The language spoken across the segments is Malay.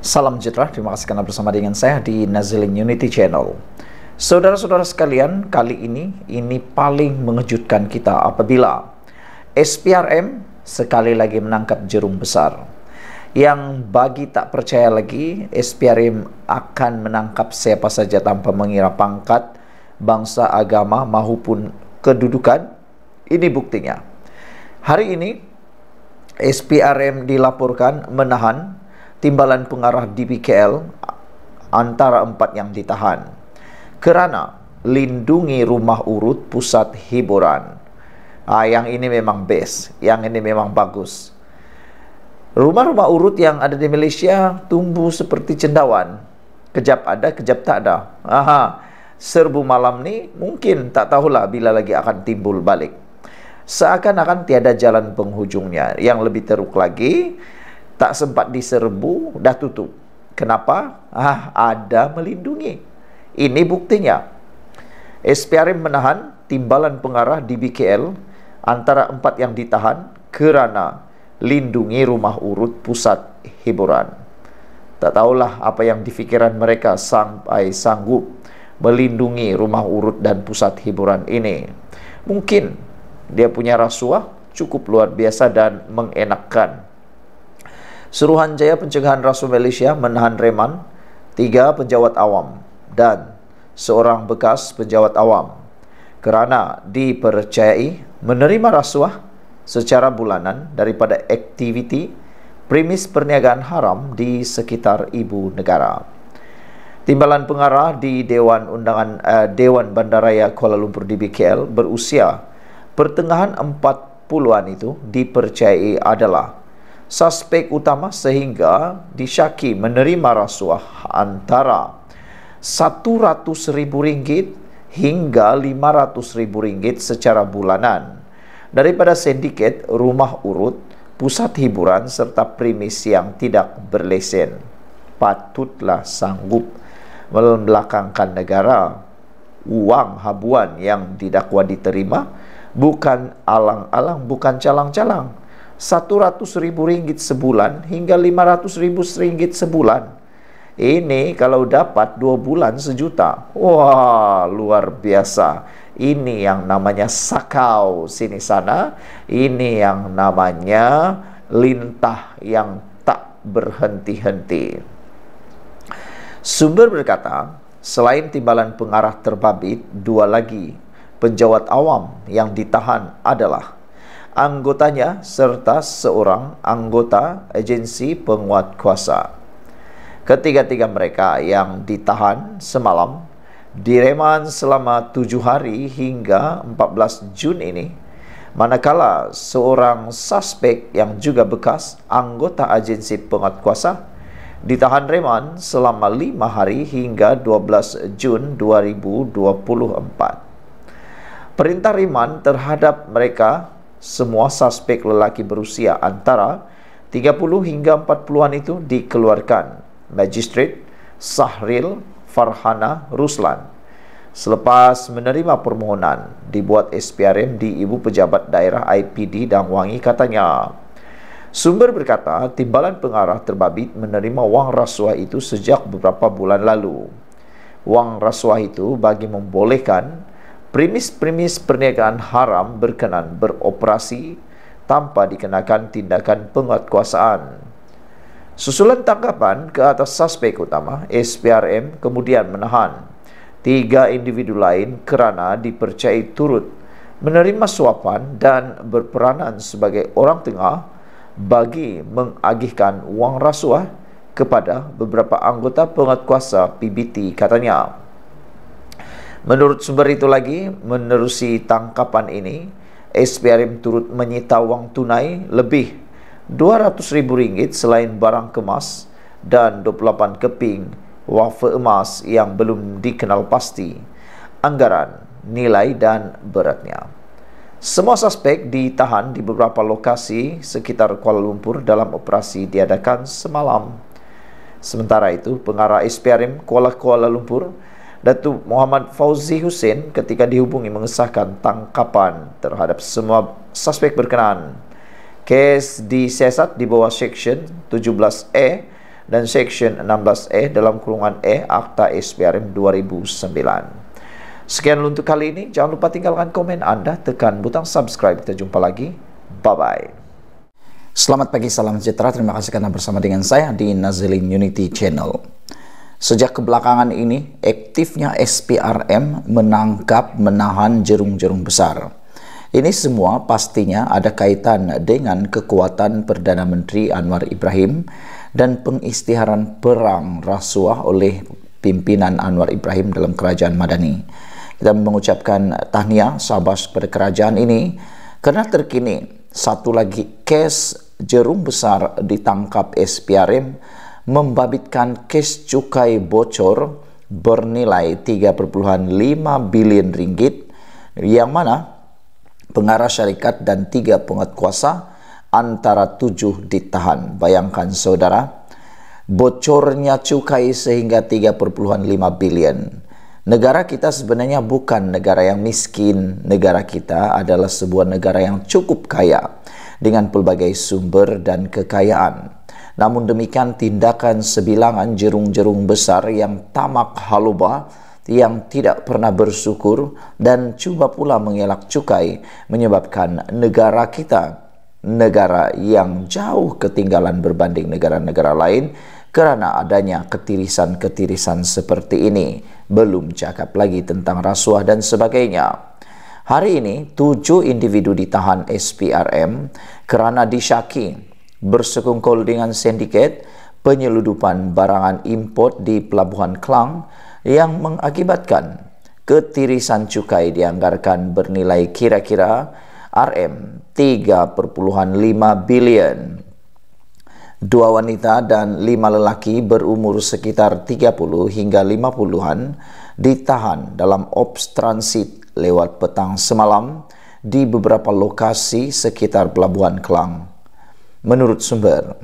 Salam sejahtera, terima kasih kerana bersama dengan saya di Nazilin Unity Channel. Saudara-saudara sekalian, kali ini ini paling mengejutkan kita apabila SPRM sekali lagi menangkap jerung besar. Yang bagi tak percaya lagi, SPRM akan menangkap siapa saja tanpa mengira pangkat, bangsa, agama maupun kedudukan. Ini buktinya. Hari ini, SPRM dilaporkan menahan timbalan pengarah DBKL antara empat yang ditahan kerana lindungi rumah urut pusat hiburan. Ah, yang ini memang best, yang ini memang bagus. Rumah-rumah urut yang ada di Malaysia tumbuh seperti cendawan. Kejap ada, kejap tak ada. Aha, serbu malam ni mungkin tak tahulah bila lagi akan timbul balik. Seakan-akan tiada jalan penghujungnya. Yang lebih teruk lagi, tak sempat diserbu, dah tutup. Kenapa? Ah, ada melindungi. Ini buktinya. SPRM menahan timbalan pengarah di BKL antara empat yang ditahan kerana lindungi rumah urut pusat hiburan. Tak tahulah apa yang difikiran mereka sampai sanggup melindungi rumah urut dan pusat hiburan ini. Mungkin dia punya rasuah cukup luar biasa dan mengenakkan. Suruhanjaya Pencegahan Rasuah Malaysia menahan reman. Tiga penjawat awam. Dan seorang bekas penjawat awam. Kerana dipercayai menerima rasuah secara bulanan daripada aktiviti premis perniagaan haram di sekitar ibu negara. Timbalan pengarah di Dewan Undangan uh, Dewan Bandaraya Kuala Lumpur DBKL berusia pertengahan 40-an itu dipercayai adalah suspek utama sehingga disyaki menerima rasuah antara RM100,000 hingga RM500,000 secara bulanan. Daripada sindiket rumah urut, pusat hiburan serta premis yang tidak berlesen. Patutlah sanggup membelakangkan negara. Uang habuan yang didakwa diterima bukan alang-alang, bukan calang-calang RM100,000 sebulan hingga RM500,000 sebulan. Ini kalau dapat dua bulan sejuta. Wah, luar biasa. Ini yang namanya sakau sini sana. Ini yang namanya lintah yang tak berhenti-henti. Sumber berkata, selain timbalan pengarah terbabit, dua lagi penjawat awam yang ditahan adalah anggotanya serta seorang anggota agensi penguat kuasa. Ketiga-tiga mereka yang ditahan semalam direman selama tujuh hari hingga 14 Jun ini manakala seorang suspek yang juga bekas anggota agensi penguat kuasa ditahan reman selama lima hari hingga 12 Jun 2024. Perintah reman terhadap mereka semua suspek lelaki berusia antara 30 hingga 40-an itu dikeluarkan. Magistrat Sahril Farhana Ruslan selepas menerima permohonan dibuat SPRM di Ibu Pejabat Daerah IPD dan Wangi katanya Sumber berkata, timbalan pengarah terbabit menerima wang rasuah itu sejak beberapa bulan lalu. Wang rasuah itu bagi membolehkan premis-premis perniagaan haram berkenan beroperasi tanpa dikenakan tindakan penguatkuasaan. Susulan tangkapan ke atas suspek utama, SPRM kemudian menahan tiga individu lain kerana dipercayai turut menerima suapan dan berperanan sebagai orang tengah bagi mengagihkan wang rasuah kepada beberapa anggota penguatkuasa PBT katanya. Menurut sumber itu lagi, menerusi tangkapan ini, SPRM turut menyita wang tunai lebih RM200,000 selain barang kemas dan 28 keping wafer emas yang belum dikenal pasti, anggaran, nilai dan beratnya. Semua suspek ditahan di beberapa lokasi sekitar Kuala Lumpur dalam operasi diadakan semalam. Sementara itu, pengarah SPRM Kuala Kuala Lumpur Datuk Muhammad Fauzi Hussein ketika dihubungi mengesahkan tangkapan terhadap semua suspek berkenaan. Kes disiasat di bawah Seksyen 17A dan Seksyen 16E dalam kurungan E Akta SPRM 2009. Sekian untuk kali ini. Jangan lupa tinggalkan komen anda, tekan butang subscribe. Kita jumpa lagi. Bye-bye. Selamat pagi, salam sejahtera. Terima kasih karena bersama dengan saya di Nazilin Unity Channel. Sejak kebelakangan ini, aktifnya SPRM menangkap, menahan jerung-jerung besar. Ini semua pastinya ada kaitan dengan kekuatan Perdana Menteri Anwar Ibrahim dan pengistiharan perang rasuah oleh pimpinan Anwar Ibrahim dalam kerajaan Madani. Kita mengucapkan tahniah sabas kepada kerajaan ini kerana terkini satu lagi kes jerum besar ditangkap SPRM membabitkan kes cukai bocor bernilai 3.5 bilion ringgit yang mana pengarah syarikat dan tiga penguatkuasa antara tujuh ditahan. Bayangkan saudara, bocornya cukai sehingga 3.5 bilion. Negara kita sebenarnya bukan negara yang miskin. Negara kita adalah sebuah negara yang cukup kaya dengan pelbagai sumber dan kekayaan. Namun demikian tindakan sebilangan jerung-jerung besar yang tamak halubah yang tidak pernah bersyukur dan cuba pula mengelak cukai menyebabkan negara kita negara yang jauh ketinggalan berbanding negara-negara lain kerana adanya ketirisan-ketirisan seperti ini. Belum cakap lagi tentang rasuah dan sebagainya. Hari ini, tujuh individu ditahan SPRM kerana disyaki bersekongkol dengan sindiket penyeludupan barangan import di Pelabuhan Klang yang mengakibatkan ketirisan cukai dianggarkan bernilai kira-kira RM 3.5 bilion. Dua wanita dan lima lelaki berumur sekitar 30 hingga 50-an ditahan dalam ops transit lewat petang semalam di beberapa lokasi sekitar Pelabuhan Kelang. Menurut sumber,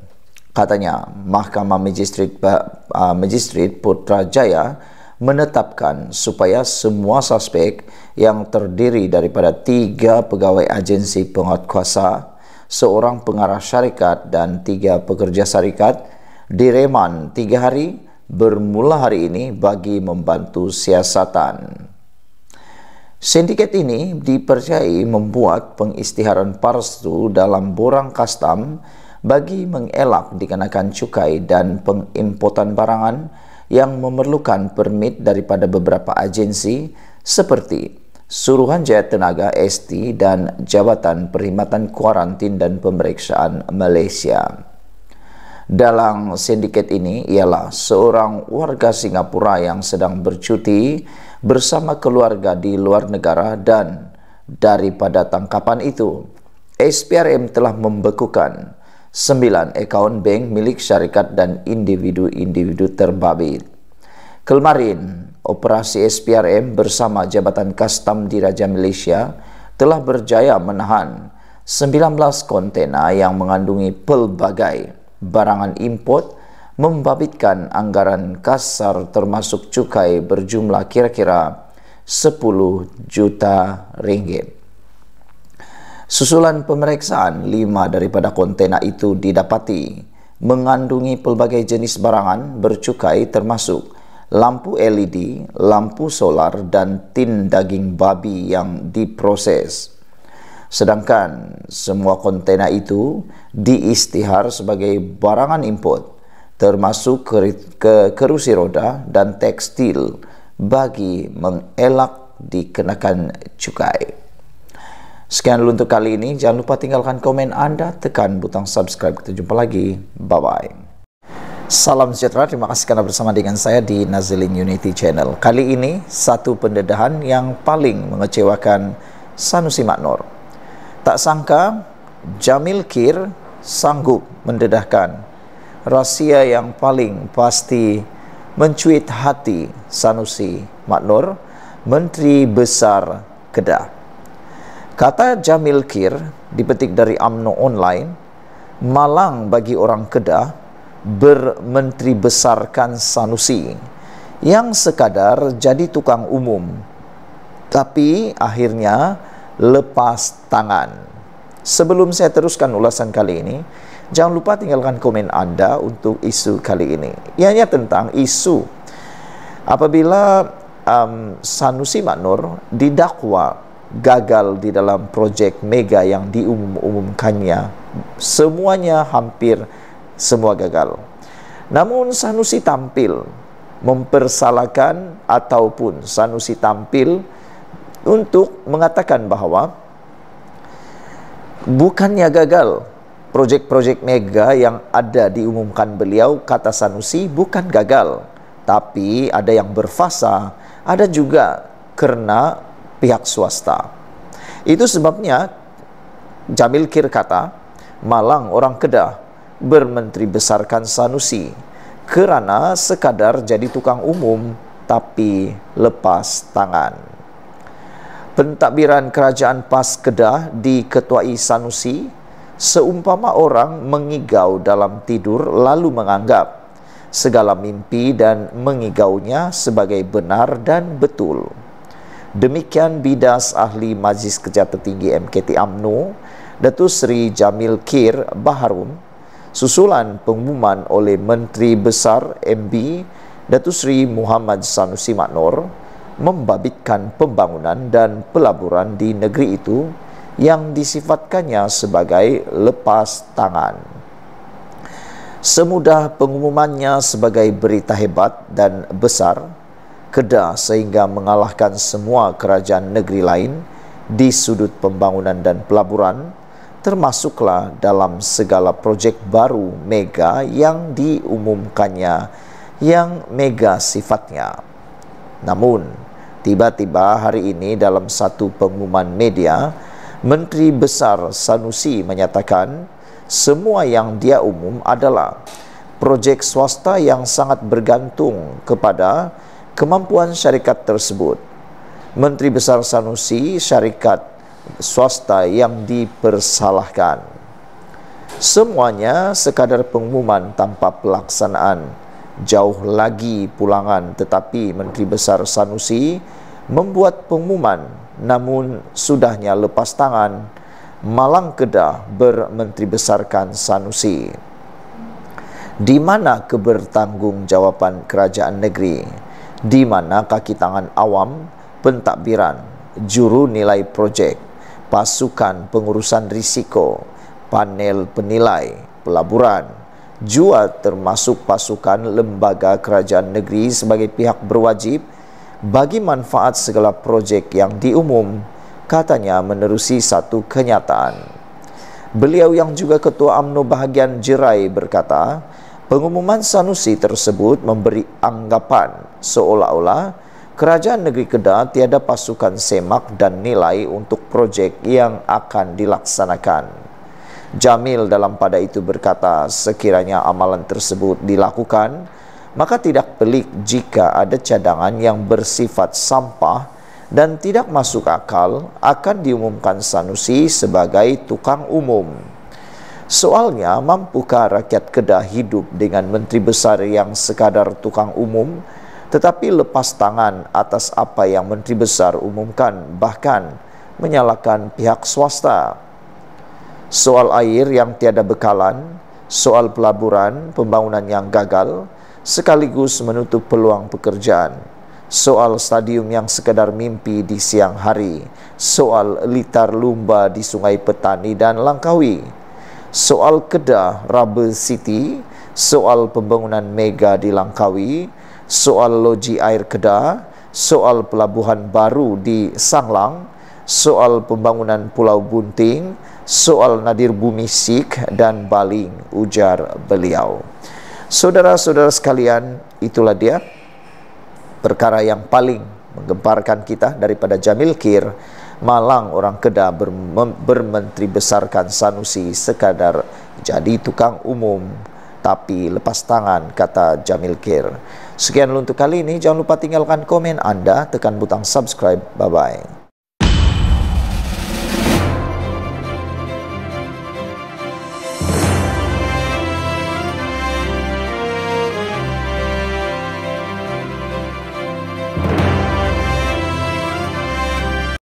katanya Mahkamah Magistrat, uh, Magistrat Putrajaya menetapkan supaya semua suspek yang terdiri daripada tiga pegawai agensi penguatkuasa, seorang pengarah syarikat dan tiga pekerja syarikat direman tiga hari bermula hari ini bagi membantu siasatan. Sindiket ini dipercayai membuat pengistiharan palsu dalam borang kastam bagi mengelak dikenakan cukai dan pengimportan barangan yang memerlukan permit daripada beberapa agensi seperti Suruhanjaya Tenaga ST dan Jabatan Perkhidmatan Kuarantin dan Pemeriksaan Malaysia. Dalam sindiket ini ialah seorang warga Singapura yang sedang bercuti bersama keluarga di luar negara dan daripada tangkapan itu, SPRM telah membekukan sembilan akaun bank milik syarikat dan individu-individu terbabit. Kemarin, operasi SPRM bersama Jabatan Kastam Diraja Malaysia telah berjaya menahan 19 kontena yang mengandungi pelbagai barangan import membabitkan anggaran kasar termasuk cukai berjumlah kira-kira 10 juta ringgit. Susulan pemeriksaan lima daripada kontena itu didapati mengandungi pelbagai jenis barangan bercukai termasuk lampu LED, lampu solar dan tin daging babi yang diproses. Sedangkan semua kontena itu diistihar sebagai barangan import termasuk ke kerusi roda dan tekstil bagi mengelak dikenakan cukai. Sekian dulu untuk kali ini. Jangan lupa tinggalkan komen anda, tekan butang subscribe. Kita jumpa lagi. Bye-bye. Salam sejahtera, terima kasih karena bersama dengan saya di Nazilin Unity Channel. Kali ini, satu pendedahan yang paling mengecewakan Sanusi Maknor. Tak sangka, Jamil Kir sanggup mendedahkan rahsia yang paling pasti mencuit hati Sanusi Maknor, Menteri Besar Kedah. Kata Jamil Kir dipetik dari AMNO Online, malang bagi orang Kedah bermenteri besarkan Sanusi yang sekadar jadi tukang umum tapi akhirnya lepas tangan. Sebelum saya teruskan ulasan kali ini, Jangan lupa tinggalkan komen anda untuk isu kali ini. Ianya tentang isu apabila um, Sanusi Maknur didakwa gagal di dalam projek mega yang diumum-umumkannya. Semuanya hampir semua gagal. Namun Sanusi tampil mempersalahkan ataupun Sanusi tampil untuk mengatakan bahawa bukannya gagal projek-projek mega yang ada diumumkan beliau kata Sanusi bukan gagal. Tapi ada yang berfasa ada juga kerana pihak swasta. Itu sebabnya Jamil Kir kata malang orang Kedah bermenteri besarkan Sanusi kerana sekadar jadi tukang umum tapi lepas tangan. Pentadbiran kerajaan PAS Kedah diketuai Sanusi seumpama orang mengigau dalam tidur lalu menganggap segala mimpi dan mengigaunya sebagai benar dan betul. Demikian bidas ahli Majlis Kerja Tertinggi MKT AMNO, Datuk Seri Jamil Kir Baharum, susulan pengumuman oleh Menteri Besar MB Datuk Seri Muhammad Sanusi Maknor membabitkan pembangunan dan pelaburan di negeri itu yang disifatkannya sebagai lepas tangan. Semudah pengumumannya sebagai berita hebat dan besar, Kedah sehingga mengalahkan semua kerajaan negeri lain di sudut pembangunan dan pelaburan, termasuklah dalam segala projek baru mega yang diumumkannya yang mega sifatnya. Namun, tiba-tiba hari ini dalam satu pengumuman media, Menteri Besar Sanusi menyatakan semua yang dia umum adalah projek swasta yang sangat bergantung kepada kemampuan syarikat tersebut. Menteri Besar Sanusi syarikat swasta yang dipersalahkan. Semuanya sekadar pengumuman tanpa pelaksanaan. Jauh lagi pulangan tetapi Menteri Besar Sanusi membuat pengumuman namun sudahnya lepas tangan Malang Kedah bermenteri besarkan Sanusi. Di mana kebertanggungjawaban kerajaan negeri? Di mana kaki tangan awam, pentadbiran, juru nilai projek, pasukan pengurusan risiko, panel penilai, pelaburan, jua termasuk pasukan lembaga kerajaan negeri sebagai pihak berwajib bagi manfaat segala projek yang diumum, katanya menerusi satu kenyataan. Beliau yang juga Ketua AMNO bahagian Jerai berkata, pengumuman Sanusi tersebut memberi anggapan seolah-olah kerajaan negeri Kedah tiada pasukan semak dan nilai untuk projek yang akan dilaksanakan. Jamil dalam pada itu berkata sekiranya amalan tersebut dilakukan, maka tidak pelik jika ada cadangan yang bersifat sampah dan tidak masuk akal akan diumumkan Sanusi sebagai tukang umum. Soalnya, mampukah rakyat Kedah hidup dengan menteri besar yang sekadar tukang umum tetapi lepas tangan atas apa yang menteri besar umumkan bahkan menyalahkan pihak swasta? Soal air yang tiada bekalan, soal pelaburan, pembangunan yang gagal, sekaligus menutup peluang pekerjaan. Soal stadium yang sekadar mimpi di siang hari. Soal litar lumba di Sungai Petani dan Langkawi. Soal Kedah Rubber City. Soal pembangunan mega di Langkawi. Soal loji air Kedah. Soal pelabuhan baru di Sanglang. Soal pembangunan Pulau Bunting. Soal Nadir Bumi Sik dan Baling, ujar beliau. Saudara-saudara sekalian, itulah dia perkara yang paling menggemparkan kita daripada Jamil Kir, malang orang Kedah bermenteri besarkan Sanusi sekadar jadi tukang umum tapi lepas tangan kata Jamil Kir. Sekian untuk kali ini, jangan lupa tinggalkan komen anda, tekan butang subscribe. Bye-bye.